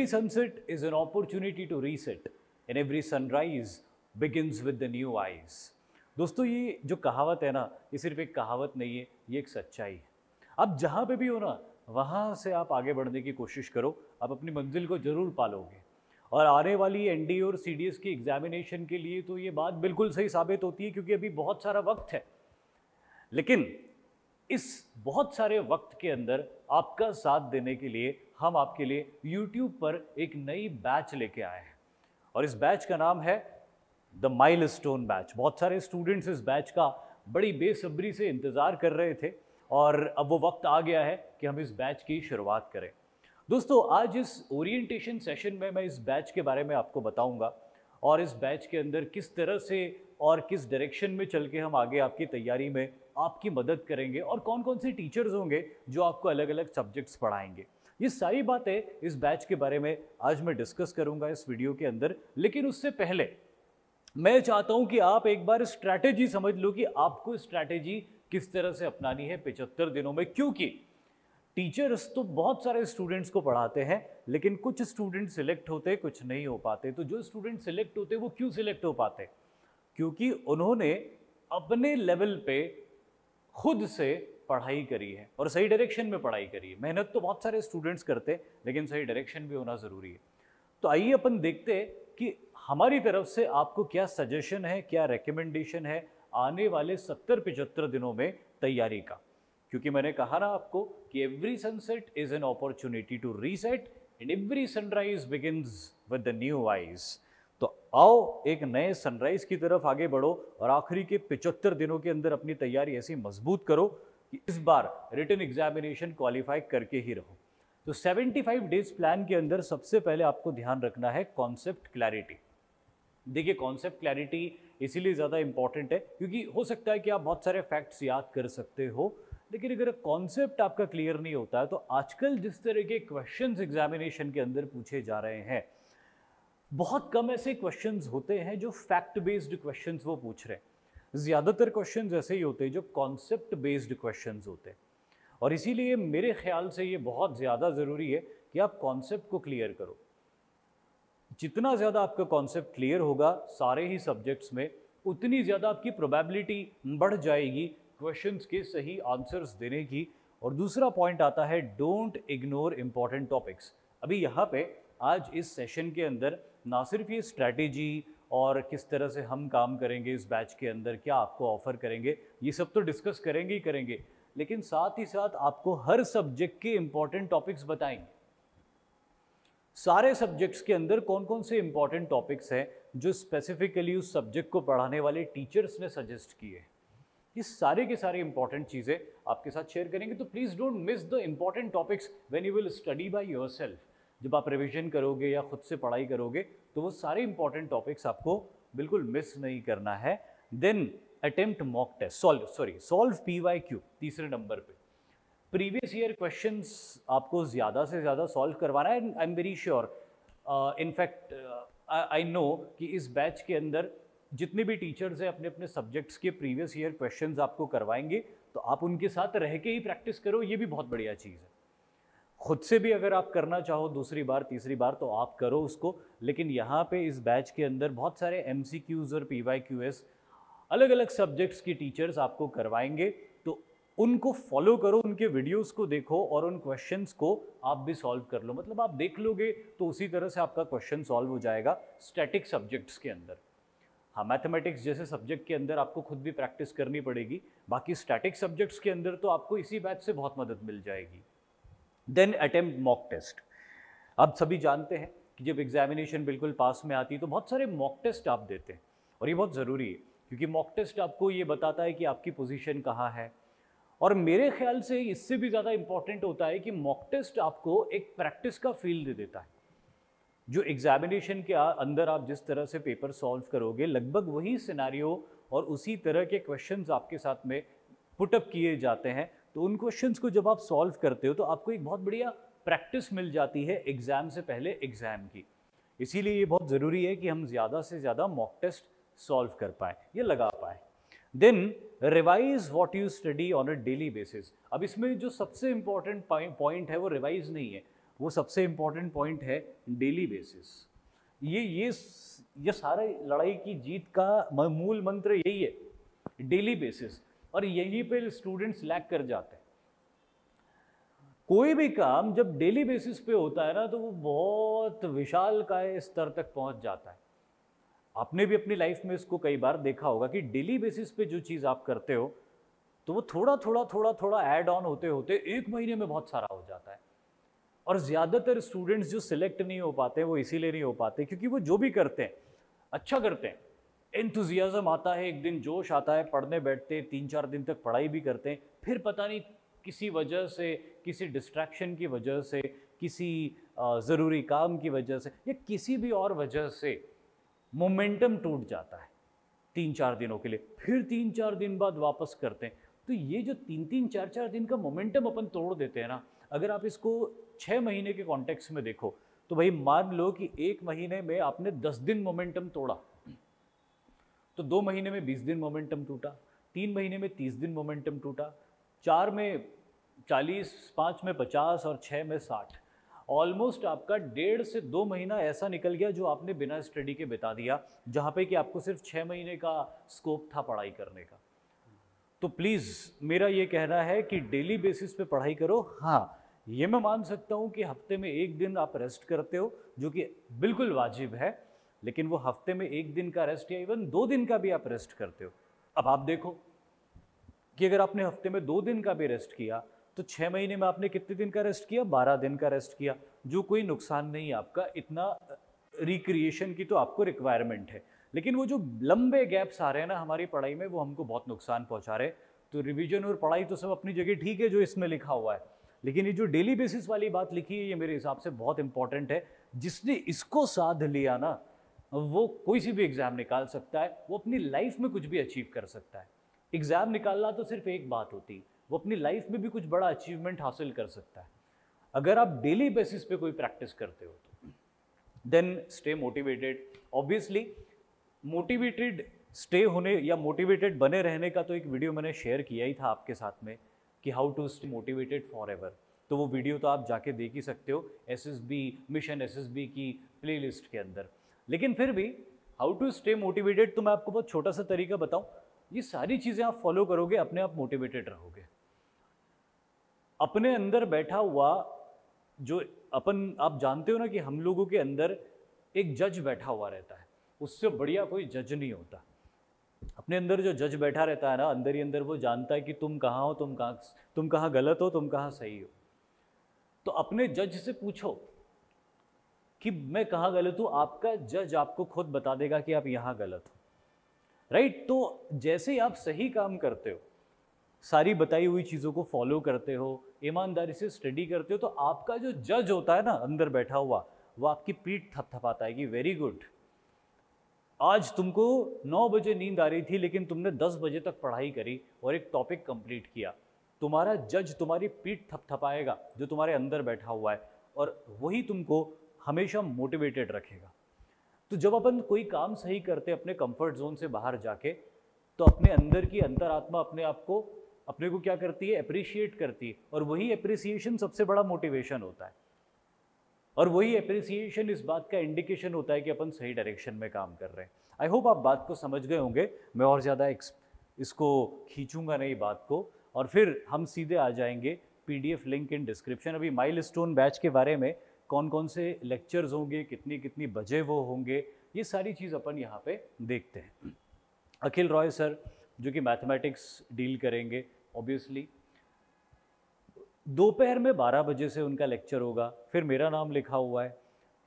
Every sunset is an opportunity to reset, and every sunrise begins with the new eyes. दोस्तों ये जो कहावत है ना ये सिर्फ़ एक कहावत नहीं है ये एक सच्चाई है। आप जहाँ पे भी हो ना वहाँ से आप आगे बढ़ने की कोशिश करो आप अपनी मंजिल को ज़रूर पालोगे। और आने वाली एन और सीडीएस की एग्जामिनेशन के लिए तो ये बात बिल्कुल सही साबित होती है क्योंकि अभी बहुत सारा वक्त है। लेकिन इस बहुत सारे वक्त के अंदर आपका साथ देने के लिए हम आपके लिए YouTube पर एक नई बैच लेके आए हैं। और इस बैच का नाम है द माइल स्टोन बैच बहुत सारे स्टूडेंट्स इस बैच का बड़ी बेसब्री से इंतज़ार कर रहे थे और अब वो वक्त आ गया है कि हम इस बैच की शुरुआत करें। दोस्तों, आज इस ओरिएंटेशन सेशन में मैं इस बैच के बारे में आपको बताऊँगा और इस बैच के अंदर किस तरह से और किस डायरेक्शन में चल के हम आगे आपकी तैयारी में आपकी मदद करेंगे और कौन कौन से टीचर्स होंगे जो आपको अलग अलग सब्जेक्ट्स पढ़ाएँगे। ये सारी बातें इस बैच के बारे में आज मैं डिस्कस करूँगा इस वीडियो के अंदर। लेकिन उससे पहले मैं चाहता हूँ कि आप एक बार स्ट्रैटेजी समझ लो कि आपको स्ट्रैटेजी किस तरह से अपनानी है पिचहत्तर दिनों में। क्योंकि टीचर्स तो बहुत सारे स्टूडेंट्स को पढ़ाते हैं, लेकिन कुछ स्टूडेंट सिलेक्ट होते, कुछ नहीं हो पाते। तो जो स्टूडेंट सिलेक्ट होते, वो क्यों सिलेक्ट हो पाते? क्योंकि उन्होंने अपने लेवल पे खुद से पढ़ाई करी है और सही डायरेक्शन में पढ़ाई करी है। मेहनत तो बहुत सारे स्टूडेंट्स करते हैं, लेकिन सही डायरेक्शन भी होना ज़रूरी है। तो आइए अपन देखते हैं कि हमारी तरफ़ से आपको क्या सजेशन है, क्या रिकमेंडेशन है आने वाले सत्तर पिचहत्तर दिनों में तैयारी का। क्योंकि मैंने कहा ना आपको कि every sunset is an opportunity to reset and every sunrise begins with the new eyes तो आओ एक नए सनराइज की तरफ़ आगे बढ़ो और आखिरी के पिचहत्तर दिनों के अंदर अपनी तैयारी ऐसी मज़बूत करो कि इस बार रिटर्न एग्जामिनेशन क्वालिफाई करके ही रहो। तो 75 डेज़ प्लान के अंदर सबसे पहले आपको ध्यान रखना है कॉन्सेप्ट क्लैरिटी। देखिए, कॉन्सेप्ट क्लैरिटी इसीलिए ज़्यादा इंपॉर्टेंट है, क्योंकि हो सकता है कि आप बहुत सारे फैक्ट्स याद कर सकते हो, लेकिन अगर कॉन्सेप्ट आपका क्लियर नहीं होता है तो आजकल जिस तरह के क्वेश्चंस एग्जामिनेशन के अंदर पूछे जा रहे हैं, बहुत कम ऐसे क्वेश्चंस होते हैं जो फैक्ट बेस्ड क्वेश्चंस वो पूछ रहे हैं। ज़्यादातर क्वेश्चन ऐसे ही होते हैं जो कॉन्सेप्ट बेस्ड क्वेश्चन होते हैं। और इसीलिए मेरे ख्याल से ये बहुत ज़्यादा ज़रूरी है कि आप कॉन्सेप्ट को क्लियर करो। जितना ज़्यादा आपका कॉन्सेप्ट क्लियर होगा, सारे ही सब्जेक्ट्स में, उतनी ज़्यादा आपकी प्रोबेबिलिटी बढ़ जाएगी क्वेश्चंस के सही आंसर्स देने की। और दूसरा पॉइंट आता है डोंट इग्नोर इंपॉर्टेंट टॉपिक्स अभी यहाँ पे, आज इस सेशन के अंदर, ना सिर्फ़ ये स्ट्रैटेजी और किस तरह से हम काम करेंगे इस बैच के अंदर, क्या आपको ऑफ़र करेंगे, ये सब तो डिस्कस करेंगे ही करेंगे। लेकिन साथ ही साथ आपको हर सब्जेक्ट के इंपॉर्टेंट टॉपिक्स बताएँगे। सारे सब्जेक्ट्स के अंदर कौन कौन से इंपॉर्टेंट टॉपिक्स हैं जो स्पेसिफिकली उस सब्जेक्ट को पढ़ाने वाले टीचर्स ने सजेस्ट किए ये सारे के सारे इंपॉर्टेंट चीज़ें आपके साथ शेयर करेंगे। तो please don't miss the important topics when you will study by yourself जब आप रिवीजन करोगे या खुद से पढ़ाई करोगे तो वो सारे इंपॉर्टेंट टॉपिक्स आपको बिल्कुल मिस नहीं करना है। Then attempt mock test solve sorry solve P Y Q तीसरे नंबर पे। प्रीवियस ईयर क्वेश्चंस आपको ज़्यादा से ज़्यादा सॉल्व करवाना है I am very sure in fact I know कि इस बैच के अंदर जितने भी टीचर्स हैं, अपने अपने सब्जेक्ट्स के प्रीवियस ईयर क्वेश्चंस आपको करवाएँगे तो आप उनके साथ रह के ही प्रैक्टिस करो, ये भी बहुत बढ़िया चीज़ है। खुद से भी अगर आप करना चाहो, दूसरी बार, तीसरी बार तो आप करो उसको। लेकिन यहाँ पे इस बैच के अंदर बहुत सारे एम और पी अलग अलग सब्जेक्ट्स की टीचर्स आपको करवाएँगे। तो उनको फॉलो करो, उनके वीडियोस को देखो और उन क्वेश्चंस को आप भी सॉल्व कर लो। मतलब आप देख लोगे तो उसी तरह से आपका क्वेश्चन सॉल्व हो जाएगा स्टैटिक सब्जेक्ट्स के अंदर। हाँ मैथमेटिक्स जैसे सब्जेक्ट के अंदर आपको खुद भी प्रैक्टिस करनी पड़ेगी। बाकी स्टैटिक सब्जेक्ट्स के अंदर तो आपको इसी बैच से बहुत मदद मिल जाएगी। Then attempt mock test. अब सभी जानते हैं कि जब एग्जामिनेशन बिल्कुल पास में आती है तो बहुत सारे मॉक टेस्ट आप देते हैं। और ये बहुत ज़रूरी है, क्योंकि मॉक टेस्ट आपको ये बताता है कि आपकी पोजीशन कहाँ है। और मेरे ख्याल से इससे भी ज़्यादा इंपॉर्टेंट होता है कि मॉक टेस्ट आपको एक प्रैक्टिस का फील दे देता है। जो एग्जामिनेशन के अंदर आप जिस तरह से पेपर सॉल्व करोगे, लगभग वही सिनारियो और उसी तरह के क्वेश्चंस आपके साथ में पुटअप किए जाते हैं। तो उन क्वेश्चंस को जब आप सॉल्व करते हो तो आपको एक बहुत बढ़िया प्रैक्टिस मिल जाती है एग्ज़ाम से पहले एग्ज़ाम की। इसीलिए ये बहुत ज़रूरी है कि हम ज़्यादा से ज़्यादा मॉक टेस्ट सॉल्व कर पाए, या लगा पाए। Then revise what you study on a daily basis अब इसमें जो सबसे इंपॉर्टेंट पॉइंट है, वो रिवाइज नहीं है। वो सबसे इंपॉर्टेंट पॉइंट है डेली बेसिस ये ये ये सारे लड़ाई की जीत का मूल मंत्र यही है डेली बेसिस और यहीं पे स्टूडेंट्स लैक कर जाते हैं। कोई भी काम जब डेली बेसिस पे होता है ना तो वो बहुत विशाल का स्तर तक पहुँच जाता है। आपने भी अपनी लाइफ में इसको कई बार देखा होगा कि डेली बेसिस पे जो चीज़ आप करते हो तो वो थोड़ा थोड़ा थोड़ा थोड़ा ऐड ऑन होते होते एक महीने में बहुत सारा हो जाता है। और ज़्यादातर स्टूडेंट्स जो सिलेक्ट नहीं हो पाते, वो इसीलिए नहीं हो पाते, क्योंकि वो जो भी करते हैं अच्छा करते हैं। एंथुजियाज़म आता है, एक दिन जोश आता है, पढ़ने बैठते हैं, तीन चार दिन तक पढ़ाई भी करते हैं, फिर पता नहीं किसी वजह से, किसी डिस्ट्रैक्शन की वजह से, किसी ज़रूरी काम की वजह से या किसी भी और वजह से मोमेंटम टूट जाता है, तीन चार दिनों के लिए। फिर तीन चार दिन बाद वापस करते हैं। तो ये जो तीन तीन चार चार दिन का मोमेंटम अपन तोड़ देते हैं ना, अगर आप इसको छः महीने के कॉन्टेक्स्ट में देखो तो भाई मान लो कि एक महीने में आपने दस दिन मोमेंटम तोड़ा। तो दो महीने में बीस दिन मोमेंटम टूटा, तीन महीने में तीस दिन मोमेंटम टूटा, चार में चालीस, पाँच में पचास और छः में साठ। ऑलमोस्ट आपका डेढ़ से दो महीना ऐसा निकल गया जो आपने बिना स्टडी के बिता दिया, जहाँ पे कि आपको सिर्फ़ छः महीने का स्कोप था पढ़ाई करने का। तो प्लीज़ मेरा ये कहना है कि डेली बेसिस पे पढ़ाई करो। हाँ ये मैं मान सकता हूँ कि हफ़्ते में एक दिन आप रेस्ट करते हो, जो कि बिल्कुल वाजिब है। लेकिन वो हफ़्ते में एक दिन का रेस्ट या इवन दो दिन का भी आप रेस्ट करते हो। अब आप देखो कि अगर आपने हफ़्ते में दो दिन का भी रेस्ट किया तो छः महीने में आपने कितने दिन का रेस्ट किया? बारह दिन का रेस्ट किया। जो कोई नुकसान नहीं आपका, इतना रिक्रिएशन की तो आपको रिक्वायरमेंट है। लेकिन वो जो लंबे गैप्स आ रहे हैं ना हमारी पढ़ाई में, वो हमको बहुत नुकसान पहुँचा रहे तो रिवीजन और पढ़ाई तो सब अपनी जगह ठीक है जो इसमें लिखा हुआ है। लेकिन ये जो डेली बेसिस वाली बात लिखी है, ये मेरे हिसाब से बहुत इंपॉर्टेंट है। जिसने इसको साध लिया ना वो कोई सी भी एग्ज़ाम निकाल सकता है, वो अपनी लाइफ में कुछ भी अचीव कर सकता है। एग्ज़ाम निकालना तो सिर्फ़ एक बात होती, वो अपनी लाइफ में भी कुछ बड़ा अचीवमेंट हासिल कर सकता है। अगर आप डेली बेसिस पे कोई प्रैक्टिस करते हो तो then stay motivated obviously motivated stay होने या मोटिवेटेड बने रहने का तो एक वीडियो मैंने शेयर किया ही था आपके साथ में कि how to stay motivated forever तो वो वीडियो तो आप जाके देख ही सकते हो S S B mission S S B की प्ले के अंदर। लेकिन फिर भी हाउ टू स्टे मोटिवेटेड तो मैं आपको बहुत छोटा सा तरीका बताऊँ, ये सारी चीज़ें आप फॉलो करोगे, अपने आप मोटिवेटेड रहोगे। अपने अंदर बैठा हुआ जो अपन, आप जानते हो ना कि हम लोगों के अंदर एक जज बैठा हुआ रहता है, उससे बढ़िया कोई जज नहीं होता। अपने अंदर जो जज बैठा रहता है ना, अंदर ही अंदर वो जानता है कि तुम कहाँ हो, तुम कहाँ तुम कहाँ गलत हो, तुम कहाँ सही हो। तो अपने जज से पूछो कि मैं कहाँ गलत हूँ, आपका जज आपको खुद बता देगा कि आप यहाँ गलत हो। राइट तो जैसे ही आप सही काम करते हो, सारी बताई हुई चीज़ों को फॉलो करते हो, ईमानदारी से स्टडी करते हो तो आपका जो जज होता है ना, अंदर बैठा हुआ, वो आपकी पीठ थपथपाता है कि वेरी गुड आज तुमको 9 बजे नींद आ रही थी, लेकिन तुमने 10 बजे तक पढ़ाई करी और एक टॉपिक कंप्लीट किया। तुम्हारा जज तुम्हारी पीठ थपथपाएगा, जो तुम्हारे अंदर बैठा हुआ है, और वही तुमको हमेशा मोटिवेटेड रखेगा। तो जब अपन कोई काम सही करते अपने कंफर्ट जोन से बाहर जाके तो अपने अंदर की अंतरात्मा अपने आप को, अपने को क्या करती है? अप्रिशिएट करती है। और वही अप्रिसिएशन सबसे बड़ा मोटिवेशन होता है। और वही अप्रिसिएशन इस बात का इंडिकेशन होता है कि अपन सही डायरेक्शन में काम कर रहे हैं। आई होप आप बात को समझ गए होंगे। मैं और ज़्यादा इसको खींचूँगा नहीं बात को। और फिर हम सीधे आ जाएँगे। पीडीएफ लिंक इन डिस्क्रिप्शन अभी माइल बैच के बारे में कौन कौन से लेक्चर्स होंगे, कितनी कितनी बजे वो होंगे, ये सारी चीज़ अपन यहाँ पे देखते हैं। अखिल रॉय सर, जो कि मैथमेटिक्स डील करेंगे ऑब्वियसली दोपहर में 12 बजे से उनका लेक्चर होगा, फिर मेरा नाम लिखा हुआ है।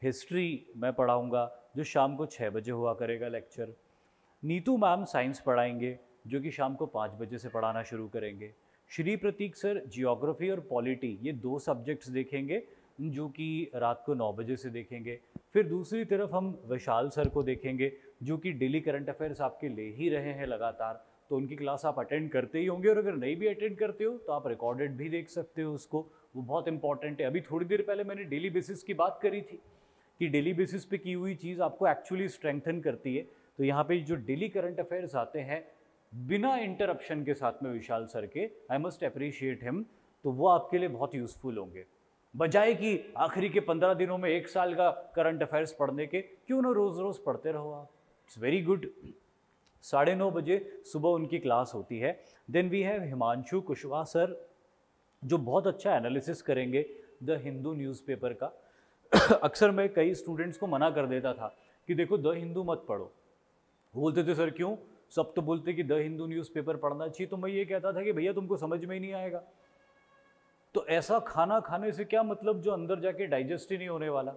हिस्ट्री मैं पढ़ाऊँगा, जो शाम को छः बजे हुआ करेगा लेक्चर नीतू मैम साइंस पढ़ाएँगे, जो कि शाम को पाँच बजे से पढ़ाना शुरू करेंगे। श्री प्रतीक सर जियोग्राफी और पॉलिटी ये दो सब्जेक्ट्स देखेंगे जो कि रात को नौ बजे से देखेंगे। फिर दूसरी तरफ़ हम विशाल सर को देखेंगे, जो कि डेली करंट अफेयर्स आपके ले ही रहे हैं लगातार। तो उनकी क्लास आप अटेंड करते ही होंगे और अगर नहीं भी अटेंड करते हो तो आप रिकॉर्डेड भी देख सकते हो उसको। वो बहुत इंपॉर्टेंट है। अभी थोड़ी देर पहले मैंने डेली बेसिस की बात करी थी कि डेली बेसिस पे की हुई चीज़ आपको एक्चुअली स्ट्रेंथन करती है। तो यहाँ पे जो डेली करंट अफेयर्स आते हैं, बिना इंटरप्शन के साथ में विशाल सर के आई मस्ट अप्रिशिएट हिम तो वो आपके लिए बहुत यूज़फुल होंगे। बजाय कि आखिरी के पंद्रह दिनों में एक साल का करंट अफेयर्स पढ़ने के, क्यों ना रोज़ रोज़ पढ़ते रहो आप? इट्स वेरी गुड साढ़े नौ बजे सुबह उनकी क्लास होती है। Then we have Himanshu Kushwaha sir जो बहुत अच्छा एनालिसिस करेंगे द हिंदू न्यूज़पेपर का। अक्सर मैं कई स्टूडेंट्स को मना कर देता था कि देखो द हिंदू मत पढ़ो। बोलते थे, सर, क्यों? सब तो बोलते कि द हिंदू न्यूज़पेपर पढ़ना चाहिए। तो मैं ये कहता था कि, भैया, तुमको समझ में ही नहीं आएगा। तो ऐसा खाना खाने से क्या मतलब जो अंदर जाके डाइजेस्ट ही नहीं होने वाला?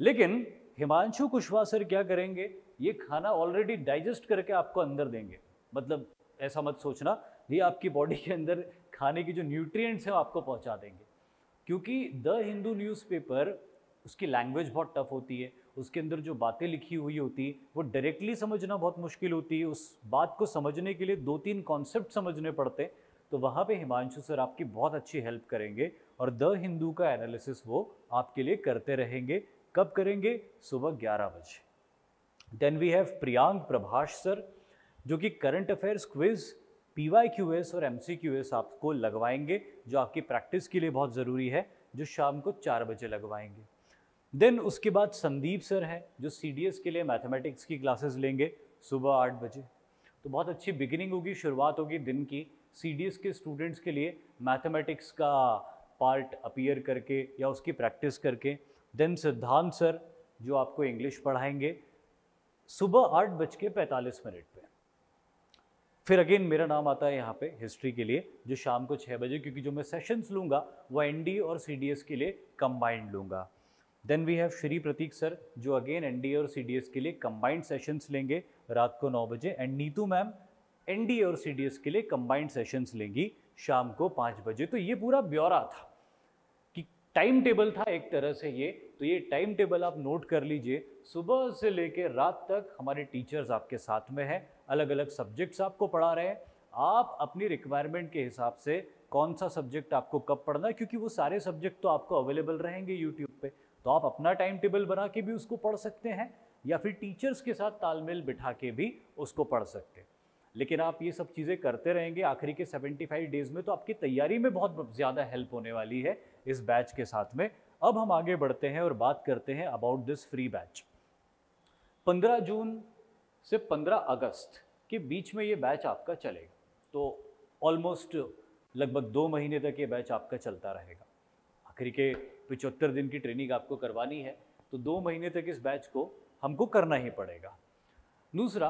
लेकिन हिमांशु कुशवाहा सर क्या करेंगे? ये खाना ऑलरेडी डाइजेस्ट करके आपको अंदर देंगे। मतलब ऐसा मत सोचना ये आपकी बॉडी के अंदर खाने की जो न्यूट्रिएंट्स हैं आपको पहुँचा देंगे। क्योंकि द हिंदू न्यूज़पेपर उसकी लैंग्वेज बहुत टफ होती है। उसके अंदर जो बातें लिखी हुई होती, वो डायरेक्टली समझना बहुत मुश्किल होती है। उस बात को समझने के लिए दो तीन कॉन्सेप्ट समझने पड़ते। हैं तो वहाँ पे हिमांशु सर आपकी बहुत अच्छी हेल्प करेंगे और द हिंदू का एनालिसिस वो आपके लिए करते रहेंगे। कब करेंगे? सुबह ग्यारह बजे। Then we have Priyank Prabhash sir, जो कि current affairs quiz P Y Q S और एम सी क्यू एस आपको लगवाएँगे, जो आपकी प्रैक्टिस के लिए बहुत ज़रूरी है, जो शाम को चार बजे लगवाएँगे। देन उसके बाद संदीप सर हैं, जो सी डी एस के लिए मैथमेटिक्स की क्लासेस लेंगे, सुबह आठ बजे। तो बहुत अच्छी बिगिनिंग होगी, शुरुआत होगी दिन की। CDS के स्टूडेंट्स के लिए मैथमेटिक्स का पार्ट अपीयर करके या उसकी प्रैक्टिस करके देन सिद्धांत सर जो आपको इंग्लिश पढ़ाएँगे, सुबह आठ बज के पैंतालीस मिनट पे। फिर अगेन मेरा नाम आता है यहाँ पे हिस्ट्री के लिए, जो शाम को छः बजे, क्योंकि जो मैं सेशंस लूँगा, वो एन और सीडीएस के लिए कंबाइंड लूँगा। Then we have Shri Prateek sir जो अगेन एनडीए और सीडीएस के लिए कंबाइंड सेशंस लेंगे, रात को नौ बजे। एंड नीतू मैम एनडीए और सीडीएस के लिए कंबाइंड सेशंस लेंगी शाम को पाँच बजे। तो ये पूरा ब्यौरा था कि टाइम टेबल था एक तरह से ये। तो ये टाइम टेबल आप नोट कर लीजिए। सुबह से लेकर रात तक हमारे टीचर्स आपके साथ में हैं। अलग अलग सब्जेक्ट्स आपको पढ़ा रहे हैं। आप अपनी रिक्वायरमेंट के हिसाब से कौन सा सब्जेक्ट आपको कब पढ़ना है? क्योंकि वो सारे सब्जेक्ट तो आपको अवेलेबल रहेंगे यूट्यूब पे। तो आप अपना टाइम टेबल बना के भी उसको पढ़ सकते हैं या फिर टीचर्स के साथ तालमेल बिठा के भी उसको पढ़ सकते हैं। लेकिन आप ये सब चीज़ें करते रहेंगे आखिरी के 75 डेज़ में तो आपकी तैयारी में बहुत ज़्यादा हेल्प होने वाली है इस बैच के साथ में। अब हम आगे बढ़ते हैं और बात करते हैं अबाउट दिस फ्री बैच 15 जून से 15 अगस्त के बीच में ये बैच आपका चलेगा। तो ऑलमोस्ट लगभग दो महीने तक ये बैच आपका चलता रहेगा। आखिरी के पिचहत्तर दिन की ट्रेनिंग आपको करवानी है तो दो महीने तक इस बैच को हमको करना ही पड़ेगा। दूसरा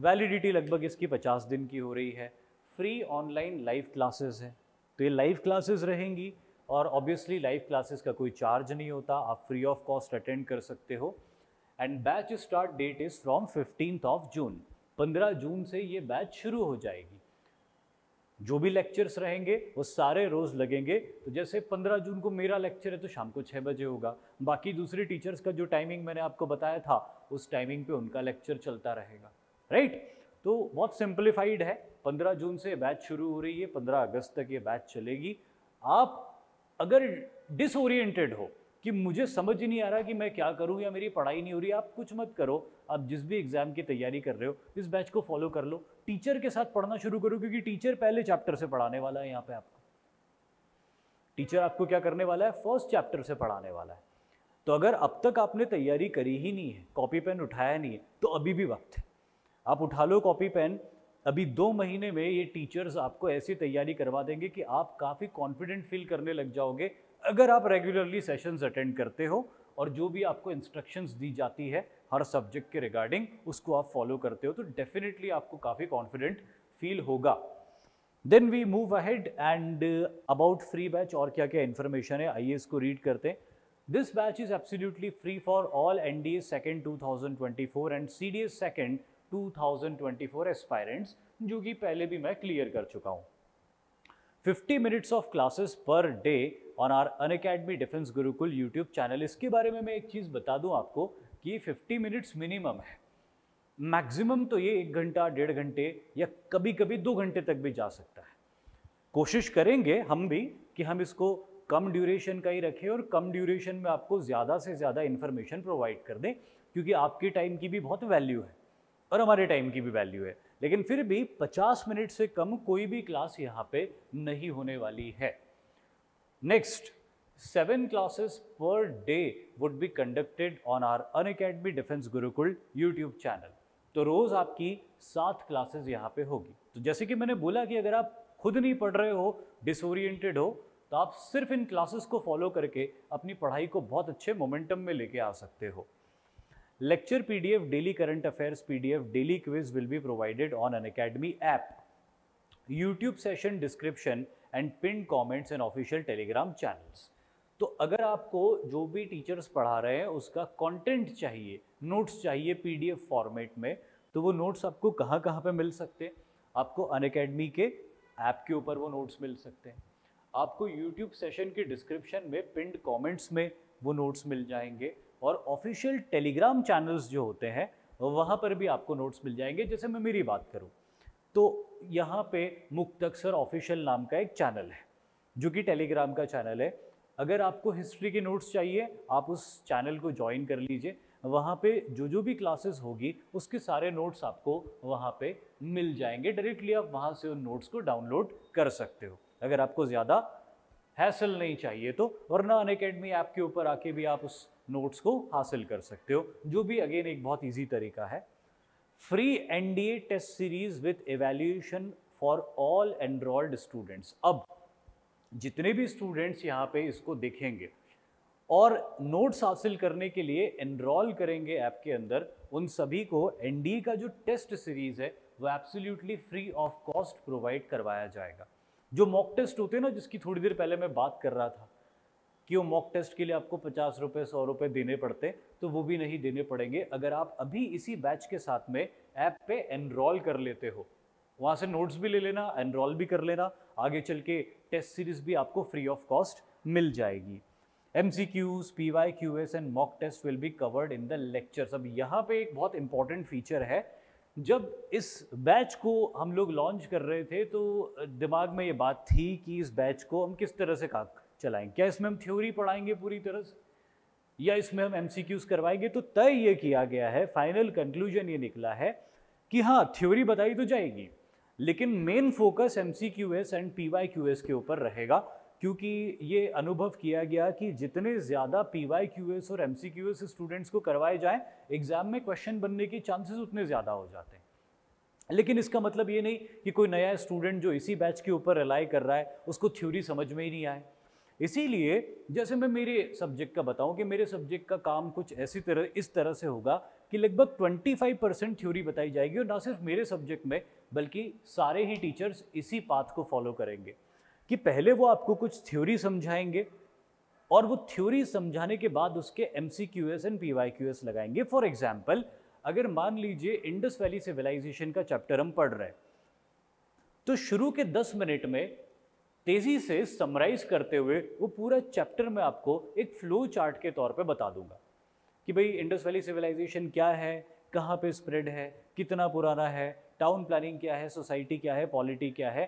वैलिडिटी लगभग इसकी पचास दिन की हो रही है। फ्री ऑनलाइन लाइव क्लासेस हैं। तो ये लाइव क्लासेस रहेंगी और ऑब्वियसली लाइव क्लासेस का कोई चार्ज नहीं होता। आप फ्री ऑफ़ कॉस्ट अटेंड कर सकते हो। And batch start date is from fifteen of June. पंद्रह जून से ये बैच शुरू हो जाएगी। जो भी लेक्चर्स रहेंगे, वो सारे रोज़ लगेंगे। तो जैसे 15 जून को मेरा लेक्चर है तो शाम को छः बजे होगा। बाकी दूसरे टीचर्स का जो टाइमिंग मैंने आपको बताया था, उस टाइमिंग पे उनका लेक्चर चलता रहेगा। राइट? तो बहुत सिंप्लीफाइड है। 15 जून से बैच शुरू हो रही है 15 अगस्त तक ये बैच चलेगी। आप अगर डिसोरिएंटेड हो कि मुझे समझ ही नहीं आ रहा कि मैं क्या करूँ या मेरी पढ़ाई नहीं हो रही, आप कुछ मत करो। आप जिस भी एग्ज़ाम की तैयारी कर रहे हो, इस बैच को फॉलो कर लो। टीचर के साथ पढ़ना शुरू करो, क्योंकि टीचर पहले चैप्टर से पढ़ाने वाला है यहाँ पे आपको। टीचर आपको क्या करने वाला है? फ़र्स्ट चैप्टर से पढ़ाने वाला है। तो अगर अब तक आपने तैयारी करी ही नहीं है कॉपी पेन उठाया नहीं है तो अभी भी वक्त है। आप उठा लो कॉपी पेन। अभी दो महीने में ये टीचर्स आपको ऐसी तैयारी करवा देंगे कि आप काफ़ी कॉन्फिडेंट फील करने लग जाओगे, अगर आप रेगुलरली सेशंस अटेंड करते हो और जो भी आपको इंस्ट्रक्शंस दी जाती है हर सब्जेक्ट के रिगार्डिंग उसको आप फॉलो करते हो तो डेफिनेटली आपको काफ़ी कॉन्फिडेंट फील होगा। Then we move ahead and about free batch और क्या क्या इन्फॉर्मेशन है, आइए इसको रीड करते हैं। This batch is absolutely free for all N D second two thousand twenty four and C D S second two thousand twenty four aspirants जो कि पहले भी मैं क्लियर कर चुका हूँ। 50 minutes of classes per day on our Unacademy defence Gurukul YouTube channel इसके बारे में मैं एक चीज़ बता दूँ आपको कि ये 50 मिनट्स मिनिमम है। मैक्सिमम तो ये एक घंटा, डेढ़ घंटे या कभी कभी दो घंटे तक भी जा सकता है। कोशिश करेंगे हम भी कि हम इसको कम ड्यूरेशन का ही रखें और कम ड्यूरेशन में आपको ज़्यादा से ज़्यादा इन्फॉर्मेशन प्रोवाइड कर दें, क्योंकि आपके टाइम की भी बहुत वैल्यू है। और हमारे टाइम की भी वैल्यू है। लेकिन फिर भी 50 मिनट से कम कोई भी क्लास यहाँ पे नहीं होने वाली है। Next seven classes per day would be conducted on our Unacademy Defense Gurukul YouTube channel. तो रोज आपकी सात क्लासेस यहाँ पे होगी। तो जैसे कि मैंने बोला कि अगर आप खुद नहीं पढ़ रहे हो डिसोरिएंटेड हो तो आप सिर्फ़ इन क्लासेस को फॉलो करके अपनी पढ़ाई को बहुत अच्छे मोमेंटम में लेके आ सकते हो। Lecture PDF daily current affairs PDF daily quiz will be provided on Unacademy app YouTube session description and pin comments and official Telegram channels तो अगर आपको जो भी टीचर्स पढ़ा रहे हैं, उसका कंटेंट चाहिए नोट्स चाहिए पीडीएफ फॉर्मेट में तो वो नोट्स आपको कहाँ कहाँ पे मिल सकते हैं? आपको अन के ऐप के ऊपर वो नोट्स मिल सकते हैं। आपको यूट्यूब सेशन के डिस्क्रिप्शन में पिंड कमेंट्स में वो नोट्स मिल जाएँगे। और ऑफिशियल टेलीग्राम चैनल्स जो होते हैं, वहाँ पर भी आपको नोट्स मिल जाएँगे। जैसे मैं मेरी बात करूँ तो यहाँ पे मुक्तक्सर ऑफिशियल नाम का एक चैनल है, जो कि टेलीग्राम का चैनल है। अगर आपको हिस्ट्री के नोट्स चाहिए, आप उस चैनल को ज्वाइन कर लीजिए। वहाँ पे जो जो भी क्लासेस होगी, उसके सारे नोट्स आपको वहाँ पे मिल जाएँगे। डायरेक्टली आप वहाँ से उन नोट्स को डाउनलोड कर सकते हो। अगर आपको ज़्यादा हैसल नहीं चाहिए तो वरना अन अकेडमी ऐप के ऊपर आके भी आप उस नोट्स को हासिल कर सकते हो, जो भी, अगेन, एक बहुत ईजी तरीका है। Free NDA test series with evaluation for all enrolled students अब, जितने भी स्टूडेंट्स यहाँ पे इसको देखेंगे, और नोट्स हासिल करने के लिए एनरोल करेंगे ऐप के अंदर, उन सभी को एनडीए का जो टेस्ट सीरीज़ है, वो absolutely free of cost provide करवाया जाएगा। जो मॉक टेस्ट होते हैं ना, जिसकी थोड़ी देर पहले मैं बात कर रहा था कि वो मॉक टेस्ट के लिए आपको पचास रुपये सौ रुपये देने पड़ते तो वो भी नहीं देने पड़ेंगे। अगर आप अभी इसी बैच के साथ में ऐप पे एनरोल कर लेते हो, वहाँ से नोट्स भी ले लेना एनरोल भी कर लेना, आगे चल के टेस्ट सीरीज़ भी आपको फ्री ऑफ़ कॉस्ट मिल जाएगी। M C Qs P Y Q S and mock test will be covered in the lectures अब यहाँ पे एक बहुत इंपॉर्टेंट फीचर है, जब इस बैच को हम लोग लॉन्च कर रहे थे तो दिमाग में ये बात थी कि इस बैच को हम किस तरह से चलाएँगे क्या इसमें हम थ्योरी पढ़ाएँगे पूरी तरह से? या इसमें हम एम करवाएँगे? तो तय ये किया गया है फाइनल कंक्लूजन ये निकला है कि हाँ थ्योरी बताई तो जाएगी, लेकिन main focus M C Q S and P Y Q S के ऊपर रहेगा, क्योंकि ये अनुभव किया गया कि जितने ज़्यादा पी वाई क्यू एस और M C Q S students को करवाए जाएँ एग्ज़ाम में क्वेश्चन बनने के चांसेस उतने ज़्यादा हो जाते हैं। लेकिन इसका मतलब ये नहीं कि कोई नया स्टूडेंट जो इसी बैच के ऊपर रिलाई कर रहा है, उसको थ्योरी समझ में ही नहीं आए। इसीलिए जैसे मैं मेरे सब्जेक्ट का बताऊँ कि मेरे सब्जेक्ट का काम कुछ ऐसी तरह, इस तरह से होगा कि लगभग 25 परसेंट थ्योरी बताई जाएगी और ना सिर्फ़ मेरे सब्जेक्ट में, बल्कि सारे ही टीचर्स इसी पाथ को फॉलो करेंगे कि पहले वो आपको कुछ थ्योरी समझाएँगे और वो थ्योरी समझाने के बाद उसके M C Q S and P Y Q S लगाएँगे। फॉर एग्ज़ाम्पल अगर मान लीजिए इंडस वैली सिविलाइजेशन का चैप्टर हम पढ़ रहे हैं तो शुरू के 10 मिनट में तेज़ी से समराइज करते हुए वो पूरा चैप्टर में आपको एक फ्लो चार्ट के तौर पे बता दूँगा कि भाई इंडस वैली सिविलाइजेशन क्या है, कहाँ पे स्प्रेड है, कितना पुराना है टाउन प्लानिंग क्या है सोसाइटी क्या है पॉलिटी क्या है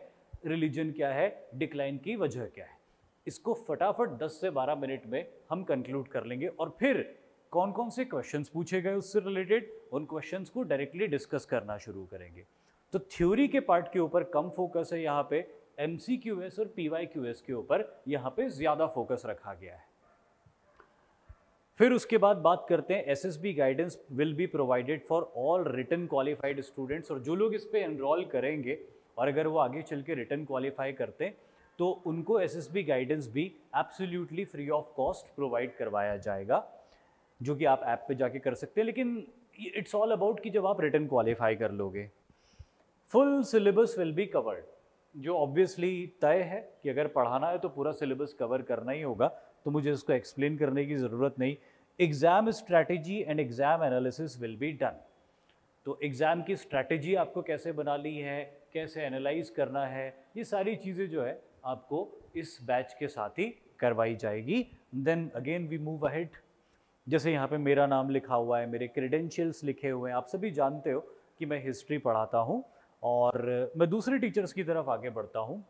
रिलीजन क्या है डिक्लाइन की वजह क्या है। इसको फटाफट 10 से 12 मिनट में हम कंक्लूड कर लेंगे और फिर कौन कौन से क्वेश्चंस पूछे गए उससे रिलेटेड उन क्वेश्चंस को डायरेक्टली डिस्कस करना शुरू करेंगे। तो थ्योरी के पार्ट के ऊपर कम फोकस है यहाँ पे एम और पी के ऊपर यहाँ पे ज़्यादा फोकस रखा गया है। फिर उसके बाद बात करते हैं SSB guidance will be provided for all written qualified students और जो लोग इस पे एनरोल करेंगे और अगर वो आगे चल के रिटर्न क्वालिफाई करते हैं तो उनको एसएसबी गाइडेंस भी absolutely free of cost provide करवाया जाएगा, जो कि आप ऐप पे जाके कर सकते हैं। लेकिन इट्स ऑल अबाउट कि जब आप रिटर्न क्वालिफाई कर लोगे full syllabus will be covered जो ऑब्वियसली तय है कि अगर पढ़ाना है तो पूरा सिलेबस कवर करना ही होगा तो मुझे इसको एक्सप्लेन करने की ज़रूरत नहीं। Exam strategy and exam analysis will be done तो एग्ज़ाम की स्ट्रैटेजी आपको कैसे बना ली है, कैसे एनालाइज करना है, ये सारी चीज़ें जो है आपको इस बैच के साथ ही करवाई जाएगी। Then again we move ahead जैसे यहाँ पे मेरा नाम लिखा हुआ है, मेरे क्रेडेंशियल्स लिखे हुए हैं। आप सभी जानते हो कि मैं हिस्ट्री पढ़ाता हूँ। और मैं दूसरे टीचर्स की तरफ़ आगे बढ़ता हूँ।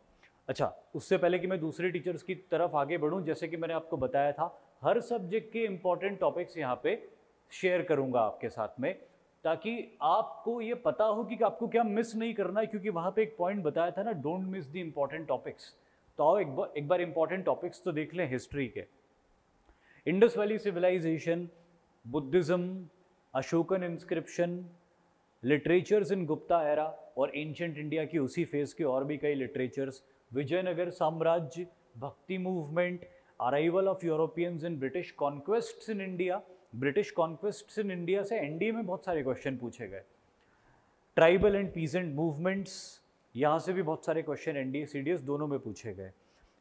अच्छा उससे पहले कि मैं दूसरे टीचर्स की तरफ़ आगे बढ़ूँ, जैसे कि मैंने आपको बताया था, हर सब्जेक्ट के इंपॉर्टेंट टॉपिक्स यहाँ पे शेयर करूँगा आपके साथ में, ताकि आपको ये पता हो कि आपको क्या मिस नहीं करना है, क्योंकि वहाँ पे एक पॉइंट बताया था ना don't miss the important topics तो आओ एक बार एक बार इंपॉर्टेंट टॉपिक्स तो देख लें हिस्ट्री के। Indus valley civilisation Buddhism Ashokan inscription literatures in Gupta era और एंशंट इंडिया की उसी फ़ेज़ के और भी कई लिटरेचर्स विजयनगर साम्राज्य, Bhakti movement arrival of Europeans in British conquest in India British conquest in India से एनडीए में बहुत सारे क्वेश्चन पूछे गए। ट्राइबल एंड पीजेंट मूवमेंट्स यहाँ से भी बहुत सारे क्वेश्चन एनडीए सीडीएस दोनों में पूछे गए।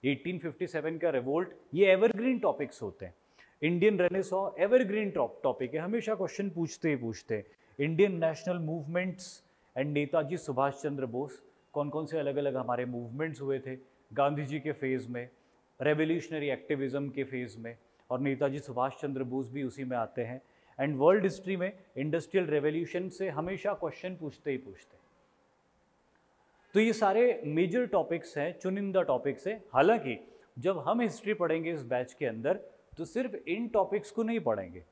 1857 का रिवोल्ट ये एवरग्रीन टॉपिक्स होते हैं। इंडियन रेनेसॉ एवरग्रीन टॉपिक है, हमेशा क्वेश्चन पूछते ही पूछते Indian national movements and Netaji Subhash Chandra Bose कौन कौन से अलग अलग हमारे मूवमेंट्स हुए थे? गांधी जी के फ़ेज़ में रेवोल्यूशनरी एक्टिविज्म के फ़ेज़ में, और नेताजी सुभाष चंद्र बोस भी उसी में आते हैं। एंड वर्ल्ड हिस्ट्री में इंडस्ट्रियल रेवोल्यूशन से हमेशा क्वेश्चन पूछते ही पूछते तो ये सारे मेजर टॉपिक्स हैं, चुनिंदा टॉपिक्स हैं। हालाँकि, जब हम हिस्ट्री पढ़ेंगे इस बैच के अंदर तो सिर्फ़ इन टॉपिक्स को नहीं पढ़ेंगे।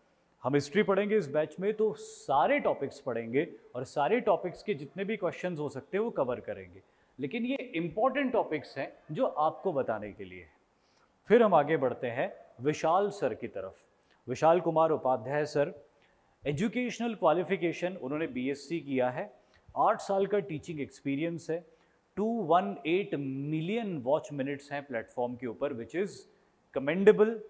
हम हिस्ट्री पढ़ेंगे इस बैच में तो सारे टॉपिक्स पढ़ेंगे और सारे टॉपिक्स के जितने भी क्वेश्चन हो सकते हैं, वो कवर करेंगे। लेकिन ये इंपॉर्टेंट टॉपिक्स हैं जो आपको बताने के लिए। फिर हम आगे बढ़ते हैं, विशाल सर की तरफ़। Vishal Kumar Upadhyay sir educational qualification उन्होंने बीएससी किया है। आठ साल का टीचिंग एक्सपीरियंस है। 218 मिलियन वॉच मिनट्स हैं प्लेटफॉर्म के ऊपर which is commendable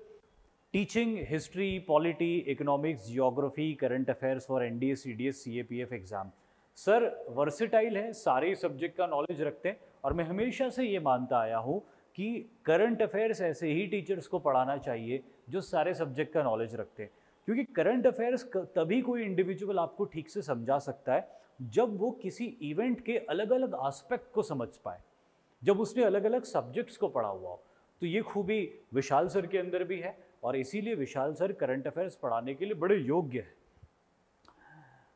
teaching history polity economics geography current affairs for N D S C D S C A P F exam sir versatile है, सारे सब्जेक्ट का knowledge रखते हैं और मैं हमेशा से ये मानता आया हूँ कि करंट अफेयर्स ऐसे ही टीचर्स को पढ़ाना चाहिए जो सारे सब्जेक्ट का नॉलेज रखते हैं। क्योंकि करंट अफेयर्स तभी कोई इंडिविजुअल आपको ठीक से समझा सकता है जब वो किसी इवेंट के अलग अलग आस्पेक्ट को समझ पाए। जब उसने अलग अलग सब्जेक्ट्स को पढ़ा हुआ हो। तो ये खूबी विशाल सर के अंदर भी है और इसीलिए विशाल सर करंट अफेयर्स पढ़ाने के लिए बड़े योग्य है।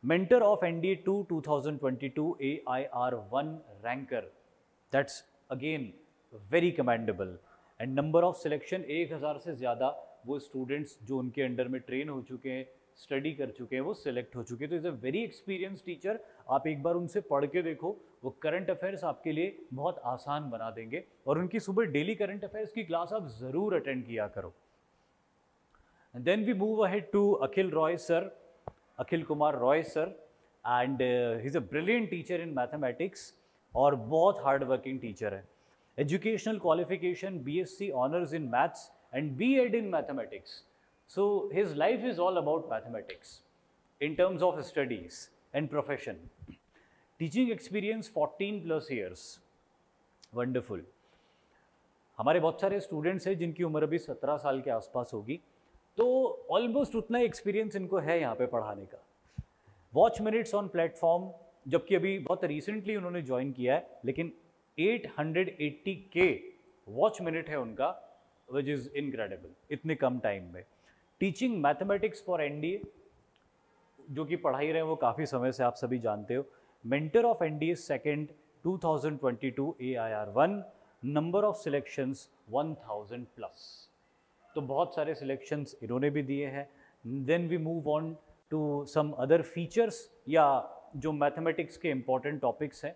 Mentor of N D two two thousand twenty two A I R one ranker that's again very commendable and number of selection एक हज़ार से ज़्यादा वो स्टूडेंट्स जो उनके अंडर में ट्रेन हो चुके हैं स्टडी कर चुके हैं, वो सिलेक्ट हो चुके हैं। तो is a very experience teacher आप एक बार उनसे पढ़ के देखो, वो करंट अफेयर्स आपके लिए बहुत आसान बना देंगे। और उनकी सुबह डेली करंट अफेयर्स की क्लास आप ज़रूर अटेंड किया करो। Then we move ahead to Akhil Roy sir Akhil Kumar Roy sir and he is a brilliant teacher in mathematics और बहुत हार्ड वर्किंग टीचर है educational qualification BSc honors in maths and B.Ed in mathematics. So his life is all about mathematics in terms of studies and profession. Teaching experience 14 plus years. Wonderful. हमारे बहुत सारे students हैं जिनकी उम्र अभी 17 साल के आसपास होगी तो ऑलमोस्ट उतना एक्सपीरियंस इनको है यहाँ पे पढ़ाने का। वॉच मिनट्स ऑन प्लेटफॉर्म जबकि अभी बहुत रिसेंटली उन्होंने ज्वाइन किया है, लेकिन 880 के वॉच मिनट है उनका विच इज़ इनक्रेडिबल इतने कम टाइम में। टीचिंग मैथमेटिक्स फॉर एनडीए जो कि पढ़ाई रहे हैं, वो काफ़ी समय से आप सभी जानते हो। Mentor of NDA second 2022 AIR1 number of selections 1000 plus तो बहुत सारे सिलेक्शंस इन्होंने भी दिए हैं। Then we move on to some other features या जो मैथमेटिक्स के इंपॉर्टेंट टॉपिक्स हैं।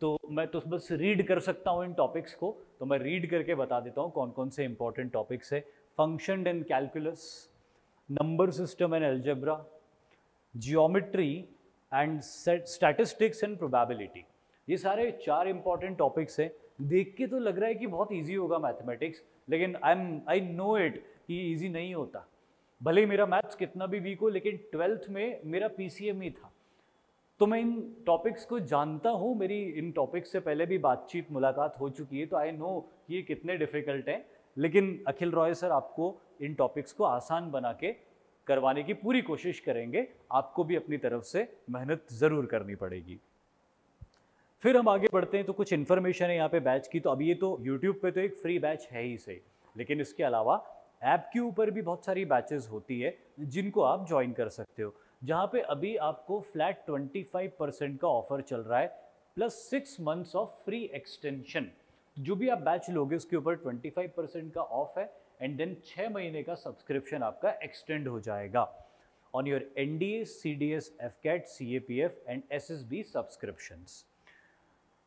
तो मैं तो बस रीड कर सकता हूँ इन टॉपिक्स को। तो मैं रीड करके बता देता हूँ कौन कौन से इंपॉर्टेंट टॉपिक्स है। Function and calculus number system and algebra geometry and statistics and probability ये सारे चार इंपॉर्टेंट टॉपिक्स हैं। देख के तो लग रहा है कि बहुत ईजी होगा मैथमेटिक्स लेकिन I am I know it कि ईजी नहीं होता। भले ही मेरा मैथ्स कितना भी वीक हो, लेकिन ट्वेल्थ में मेरा पी ही था। तो मैं इन टॉपिक्स को जानता हूँ। मेरी इन टॉपिक्स से पहले भी बातचीत, मुलाकात हो चुकी है तो आई नो कि ये कितने डिफ़िकल्ट हैं। लेकिन अखिल रॉय सर आपको इन टॉपिक्स को आसान बना के करवाने की पूरी कोशिश करेंगे। आपको भी अपनी तरफ़ से मेहनत ज़रूर करनी पड़ेगी। फिर हम आगे बढ़ते हैं तो कुछ इन्फॉर्मेशन है यहाँ पे बैच की तो अभी ये तो यूट्यूब पे तो एक फ्री बैच है ही सही। लेकिन इसके अलावा ऐप के ऊपर भी बहुत सारी बैचेस होती है, जिनको आप ज्वाइन कर सकते हो। जहाँ पे अभी आपको फ्लैट 25 परसेंट का ऑफ़र चल रहा है plus six months of free extension जो भी आप बैच लोगे, उसके ऊपर 25 परसेंट का ऑफ़ है एंड देन छः महीने का सब्सक्रिप्शन आपका एक्सटेंड हो जाएगा। On your N D S C D S F CAT C A P F and S S B subscriptions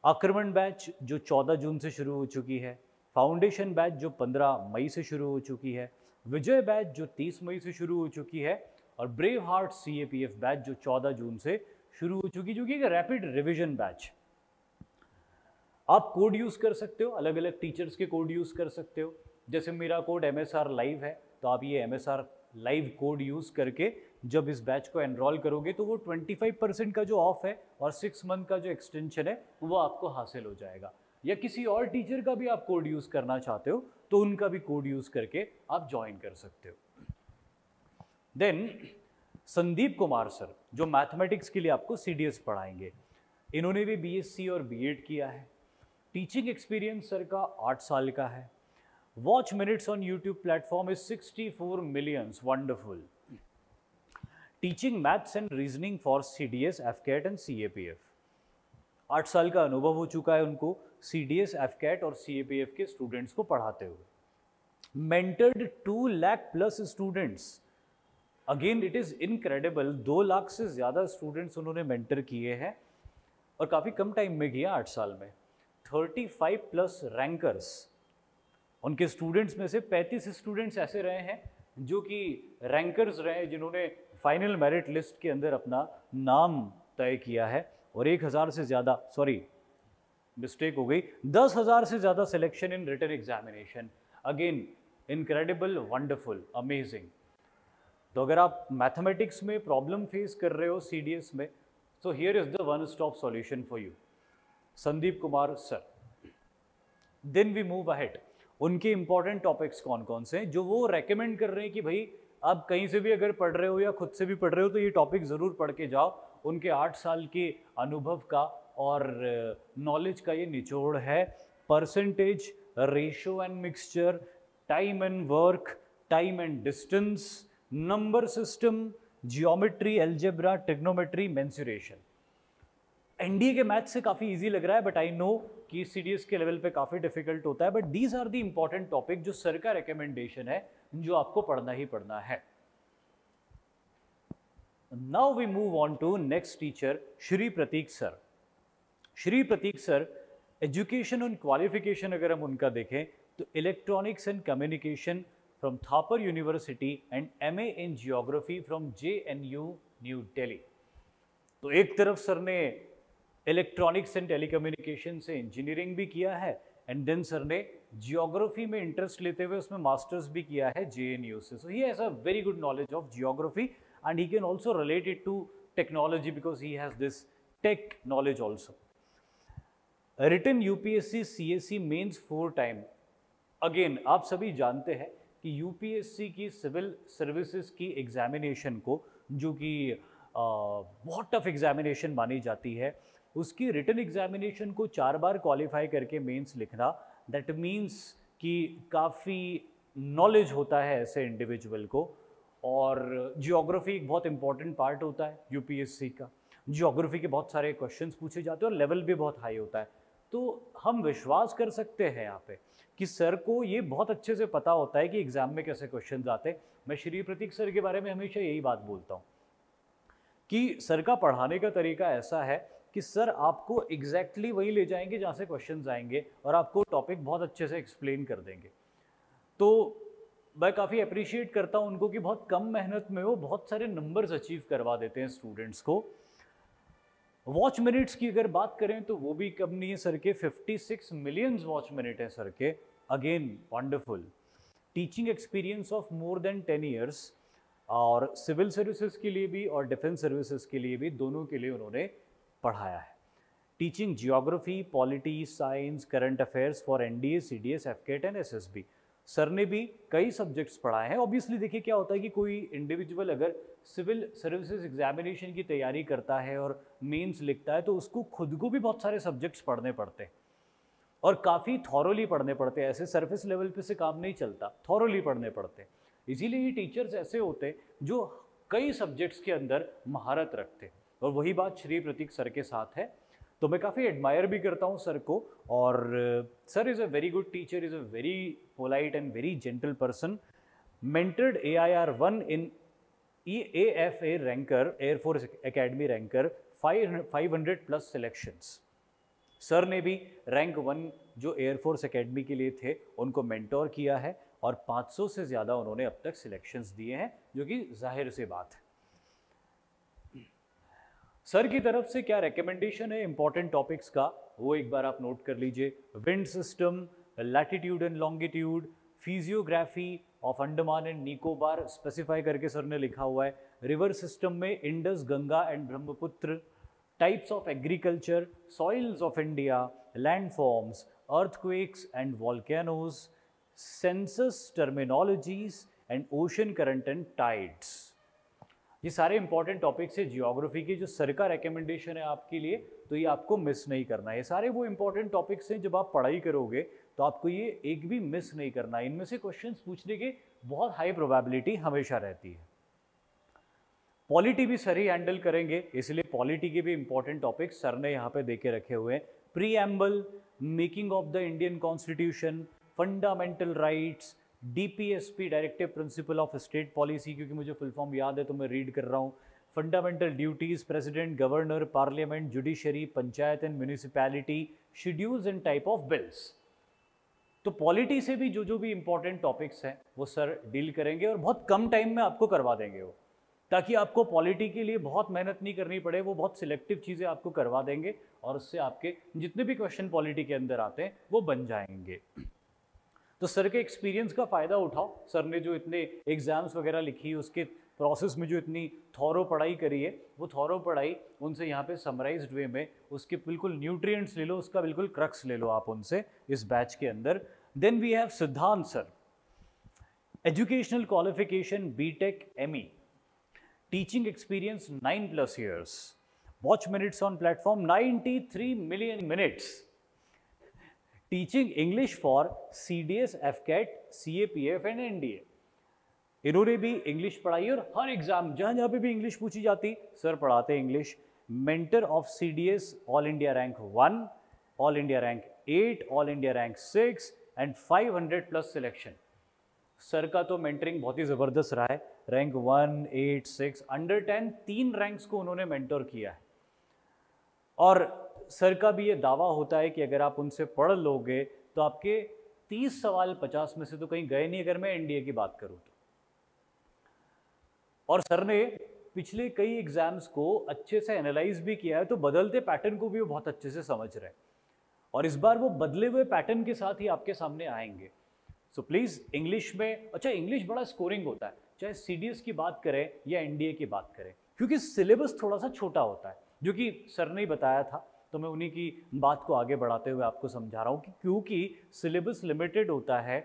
आक्रमण बैच जो 14 जून से शुरू हो चुकी है, फाउंडेशन बैच जो 15 मई से शुरू हो चुकी है, विजय बैच जो 30 मई से शुरू हो चुकी है और ब्रेव हार्ट सीएपीएफ बैच जो 14 जून से शुरू हो चुकी, जो कि एक रैपिड रिविजन बैच आप कोड यूज़ कर सकते हो अलग अलग टीचर्स के कोड यूज़ कर सकते हो। जैसे मेरा कोड एम लाइव है तो आप ये एम लाइव कोड यूज़ करके जब इस बैच को एनरोल करोगे तो वो 25 परसेंट का जो ऑफ़ है और सिक्स मंथ का जो एक्सटेंशन है, वो आपको हासिल हो जाएगा। या किसी और टीचर का भी आप कोड यूज़ करना चाहते हो तो उनका भी कोड यूज़ करके आप ज्वाइन कर सकते हो। देन संदीप कुमार सर, जो मैथमेटिक्स के लिए आपको सीडीएस पढ़ाएँगे। इन्होंने भी बीएससी और बी किया है। टीचिंग एक्सपीरियंस सर का आठ साल का है। Watch minutes on YouTube platform is 64 millions wonderful teaching maths and reasoning for C D S F CAT and C A P F आठ साल का अनुभव हो चुका है उनको C D S F CAT और सी ए पी एफ़ के स्टूडेंट्स को पढ़ाते हुए। Mentored two lakh plus students again it is incredible दो लाख से ज़्यादा स्टूडेंट्स उन्होंने मेंटर किए हैं और काफ़ी कम टाइम में किया आठ साल में। 35 प्लस रैंकर्स उनके स्टूडेंट्स में से 35 स्टूडेंट्स ऐसे रहे हैं जो कि रैंकर्स रहे जिन्होंने फाइनल मेरिट लिस्ट के अंदर अपना नाम तय किया है और एक हज़ार से ज़्यादा सॉरी मिस्टेक हो गई। दस हज़ार से ज़्यादा selection in written examination again incredible wonderful amazing तो अगर आप मैथमेटिक्स में प्रॉब्लम फेस कर रहे हो सीडीएस में तो here is the one stop solution for you Sandeep Kumar sir then we move ahead उनके इंपॉर्टेंट टॉपिक्स कौन कौन से हैं, जो वो रेकमेंड कर रहे हैं कि भाई आप कहीं से भी अगर पढ़ रहे हो या खुद से भी पढ़ रहे हो तो ये टॉपिक ज़रूर पढ़ के जाओ। उनके आठ साल के अनुभव का और नॉलेज का ये निचोड़ है। Percentage ratio and mixture time and work time and distance number system geometry algebra trigonometry mensuration NDA के मैथ से काफ़ी इजी लग रहा है बट आई नो कि CDS के लेवल पे काफ़ी डिफ़िकल्ट होता है। But these are the important topic जो सर का रिकमेंडेशन है। जो आपको पढ़ना ही पढ़ना है। Now we move on to next teacher Shri Prateek sir Shri Prateek sir education और क्वालिफिकेशन अगर हम उनका देखें तो electronics and communication from Thapar university and M A in geography from J N U new Delhi तो एक तरफ़ sir ने इलेक्ट्रॉनिक्स एंड टेलीकम्युनिकेशन से इंजीनियरिंग भी किया है एंड देन सर ने जियोग्राफी में इंटरेस्ट लेते हुए उसमें मास्टर्स भी किया है जे एन यू से। So he has a very good knowledge of geography and he can also relate it to technology because he has this tech knowledge also written UPSC CSC mains four time again आप सभी जानते हैं कि UPSC की civil services की examination को, जो कि बहुत टफ एग्जामिनेशन मानी जाती है, उसकी रिटर्न एग्जामिनेशन को चार बार क्वालिफाई करके मेंस लिखना दैट मीन्स कि काफ़ी नॉलेज होता है ऐसे इंडिविजुअल को और जियोग्राफी एक बहुत इंपॉर्टेंट पार्ट होता है यूपीएससी का। जियोग्राफी के बहुत सारे क्वेश्चंस पूछे जाते हैं और लेवल भी बहुत हाई होता है। तो हम विश्वास कर सकते हैं यहाँ पे कि सर को ये बहुत अच्छे से पता होता है कि एग्ज़ाम में कैसे क्वेश्चन आते हैं। मैं श्री प्रतीक सर के बारे में हमेशा यही बात बोलता हूँ कि सर का पढ़ाने का तरीका ऐसा है कि सर आपको एग्जैक्टली exactly वही ले जाएँगे जहाँ से क्वेश्चन आएँगे और आपको टॉपिक बहुत अच्छे से एक्सप्लेन कर देंगे। तो मैं काफ़ी अप्रिशिएट करता हूँ उनको कि बहुत कम मेहनत में वो बहुत सारे नंबर्स अचीव करवा देते हैं स्टूडेंट्स को। वॉच मिनट्स की अगर बात करें तो वो भी कम नहीं है सर के 56 मिलियंस वॉच मिनट है सर के। Again wonderful teaching experience of more than ten years और सिविल सर्विसेज़ के लिए भी और डिफेंस सर्विसेज़ के लिए भी दोनों के लिए उन्होंने पढ़ाया है। Teaching geography polity science current affairs for N D S C D S F CAT and S S B sir ने भी कई सब्जेक्ट्स पढ़ाए हैं। ऑब्वियसली देखिए क्या होता है कि कोई इंडिविजुअल अगर सिविल सर्विसेज़ एग्जामिनेशन की तैयारी करता है और मेंस लिखता है तो उसको खुद को भी बहुत सारे सब्जेक्ट्स पढ़ने पड़ते हैं। और काफ़ी थॉरली पढ़ने पड़ते हैं। ऐसे सरफेस लेवल पे से काम नहीं चलता थॉरोली पढ़ने पड़ते हैं। इसीलिए ये टीचर्स ऐसे होते जो कई सब्जेक्ट्स के अंदर महारत रखते हैं। और वही बात श्री प्रतीक सर के साथ है। तो मैं काफ़ी एडमायर भी करता हूँ सर को और sir is a very good teacher is a very polite and very gentle person mentored A I R one in E A F A ranker air force academy ranker five hundred plus selections sir ने भी rank one जो air force academy के लिए थे, उनको mentor किया है और 500 से ज़्यादा उन्होंने अब तक सिलेक्शंस दिए हैं, जो कि ज़ाहिर से बात है। सर की तरफ़ से क्या रिकमेंडेशन है इंपॉर्टेंट टॉपिक्स का? वो एक बार आप नोट कर लीजिए। Wind system latitude and longitude physiography of Andaman and Nicobar specify करके सर ने लिखा हुआ है। रिवर सिस्टम में Indus Ganga and Brahmaputra types of agriculture soils of India landforms earthquakes and volcanoes, census terminologies and ocean current and tides. ये सारे important topics है geography के, जो सर का रिकमेंडेशन है आपके लिए तो ये आपको मिस नहीं करना है। ये सारे वो इंपॉर्टेंट टॉपिक्स हैं, जब आप पढ़ाई करोगे तो आपको ये एक भी मिस नहीं करना है। इनमें से क्वेश्चन पूछने की बहुत हाई प्रोबेबिलिटी हमेशा रहती है। पॉलिटी भी सर ही हैंडल करेंगे, इसलिए पॉलिटी के भी इंपॉर्टेंट टॉपिक्स सर ने यहाँ पे देके रखे हुए हैं। Preamble making of the Indian constitution fundamental rights DPSP directive principle of state policy क्योंकि मुझे फुल फॉर्म याद है तो मैं रीड कर रहा हूँ। Fundamental duties president governor parliament judiciary panchayat and municipality schedules and type of bills तो पॉलिटी से भी जो जो भी इंपॉर्टेंट टॉपिक्स हैं, वो सर डील करेंगे और बहुत कम टाइम में आपको करवा देंगे वो। ताकि आपको पॉलिटी के लिए बहुत मेहनत नहीं करनी पड़े, वो बहुत सिलेक्टिव चीज़ें आपको करवा देंगे और उससे आपके जितने भी क्वेश्चन पॉलिटी के अंदर आते हैं, वो बन जाएँगे। तो सर के एक्सपीरियंस का फ़ायदा उठाओ सर ने जो इतने एग्ज़ाम्स वगैरह लिखी, उसके प्रोसेस में जो इतनी थॉरो पढ़ाई करी है, वो थॉरो पढ़ाई उनसे यहाँ पे समराइज्ड वे में उसके बिल्कुल न्यूट्रिएंट्स ले लो, उसका बिल्कुल क्रक्स ले लो आप उनसे इस बैच के अंदर then we have Siddhant sir educational qualification BTech ME Teaching experience 9 plus years. Watch minutes on platform 93 million minutes. Teaching English for CDS, FCAT, CAPF and NDA. इन्होंने भी इंग्लिश पढ़ाई और हर एग्ज़ाम जहाँ जहाँ पे भी इंग्लिश पूछी जाती सर पढ़ाते English mentor of C D S all India rank one all India rank eight all India rank six and five hundred plus selection sir का तो मेंटरिंग बहुत ही ज़बरदस्त रहा है। Rank one eight six under ten तीन ranks को उन्होंने मेंटोर किया है। और सर का भी ये दावा होता है कि अगर आप उनसे पढ़ लोगे तो आपके तीस सवाल पचास में से तो कहीं गए नहीं, अगर मैं एनडीए की बात करूँ तो। और सर ने पिछले कई एग्ज़ाम्स को अच्छे से एनालाइज भी किया है तो बदलते पैटर्न को भी वो बहुत अच्छे से समझ रहे हैं। और इस बार वो बदले हुए पैटर्न के साथ ही आपके सामने आएँगे। सो प्लीज़ इंग्लिश में अच्छा इंग्लिश बड़ा स्कोरिंग होता है। चाहे सीडीएस की बात करें या एनडीए की बात करें, क्योंकि सिलेबस थोड़ा सा छोटा होता है, जो कि सर ने बताया था। तो मैं उन्हीं की बात को आगे बढ़ाते हुए आपको समझा रहा हूँ कि क्योंकि सिलेबस लिमिटेड होता है